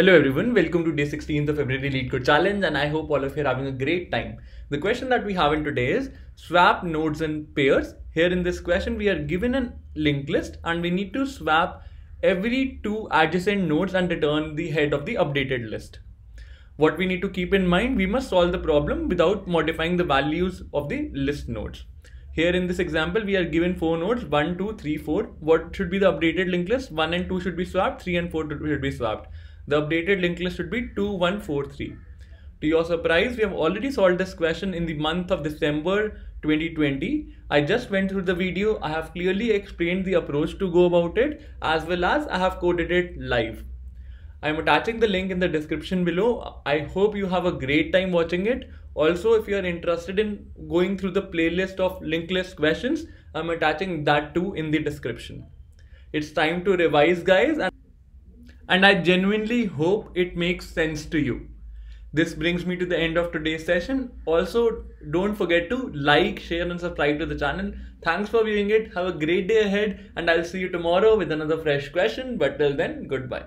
Hello everyone, welcome to day 16th of February LeetCode Challenge and I hope all of you are having a great time. The question that we have in today is swap nodes and pairs. Here in this question we are given a linked list and we need to swap every two adjacent nodes and return the head of the updated list. What we need to keep in mind, we must solve the problem without modifying the values of the list nodes. Here in this example, we are given four nodes, 1, 2, 3, 4. What should be the updated linked list? 1 and 2 should be swapped, 3 and 4 should be swapped. The updated linked list should be 2143. To your surprise, we have already solved this question in the month of December 2020. I just went through the video. I have clearly explained the approach to go about it as well as I have coded it live. I am attaching the link in the description below. I hope you have a great time watching it. Also, if you are interested in going through the playlist of linked list questions, I'm attaching that too in the description. It's time to revise guys and I genuinely hope it makes sense to you. This brings me to the end of today's session. Also, don't forget to like, share, and subscribe to the channel. Thanks for viewing it. Have a great day ahead, and I'll see you tomorrow with another fresh question. But till then, goodbye.